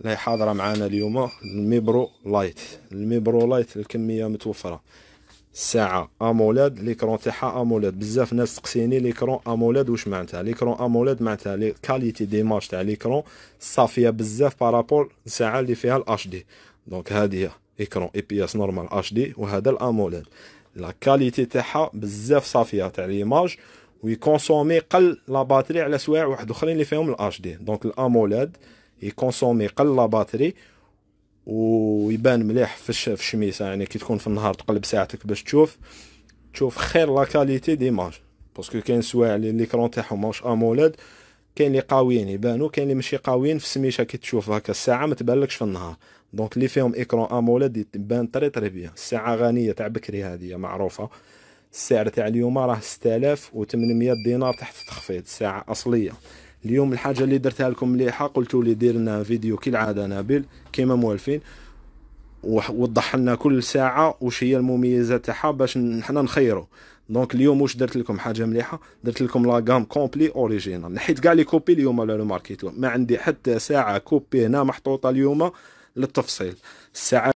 اللي حاضرة معنا اليوم الميبرو لايت. الميبرو لايت الكمية متوفرة. الساعة أمولاد l'écran تاعها AMOLED. بزاف ناس تقصيني l'écran AMOLED. واش معناتها؟ l'écran AMOLED معناتها les qualités d'image تاع l'écran صافية بزاف par rapport الساعة اللي فيها ال HD donc هذه écran IPS normal HD وهذا ال AMOLED la qualité تاعها بزاف صافية تاع l'image وي consommer قل la batterie على سوايع واحد أخرين اللي فيهم ال HD donc ال AMOLED ي consommer قل la batterie ويبان مليح في الشميسه يعني كي تكون في النهار تقلب ساعتك باش تشوف تشوف خير la qualité d'image parce que كاين سوايع اللي l'écran تاعهم ماهوش AMOLED كاين اللي قاويين يبانو كاين اللي ماشي قاويين في السميشة كي تشوف. هكا الساعة ما تبانلكش في النهار. donc اللي فيهم écran AMOLED يبان très très bien الساعة غنية تاع بكري هذه معروفة. السعر تاع اليوم راه 6800 دينار تحت التخفيض. ساعه أصلية. اليوم الحاجة اللي درتها لكم مليحة قلتوا لي دير لنا فيديو كالعادة نبيل كيما موالفين. ووضح لنا كل ساعة واش هي المميزات تاعها باش حنا نخيروا donc اليوم واش درت لكم حاجة مليحة؟ درت لكم la gamme complète originale نحيت كاع les copies اليوم على le marketo ما عندي حتى ساعة copie هنا محطوطة اليوم للتفصيل. الساعة